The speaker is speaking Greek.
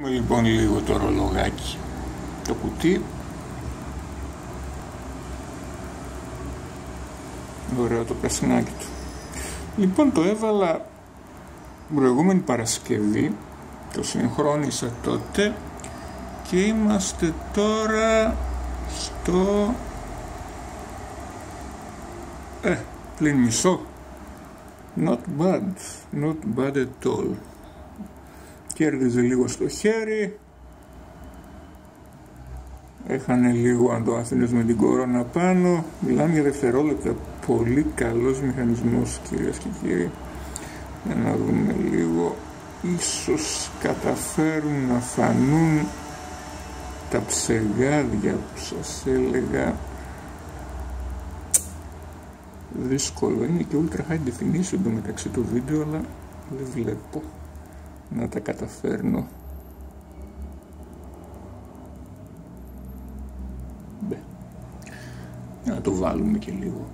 Δούμε λοιπόν λίγο το ρολογάκι, το κουτί. Ωραίο το πρασινάκι του. Λοιπόν το έβαλα προηγούμενη Παρασκευή, το συγχρόνισα τότε και είμαστε τώρα στο... Ε, πλην μισό. Not bad, not bad at all κέρδιζε λίγο στο χέρι. Έχανε λίγο αν το άφηνες με την κορώνα πάνω. Μιλάμε για δευτερόλεπτα. Πολύ καλός μηχανισμός κυρίες και κύριοι. Για να δούμε λίγο. Ίσως καταφέρουν να φανούν τα ψεγάδια που σας έλεγα. Δύσκολο. Είναι και ultra high definition το μεταξύ του βίντεο αλλά δεν βλέπω να τα καταφέρνω. Να το βάλουμε και λίγο.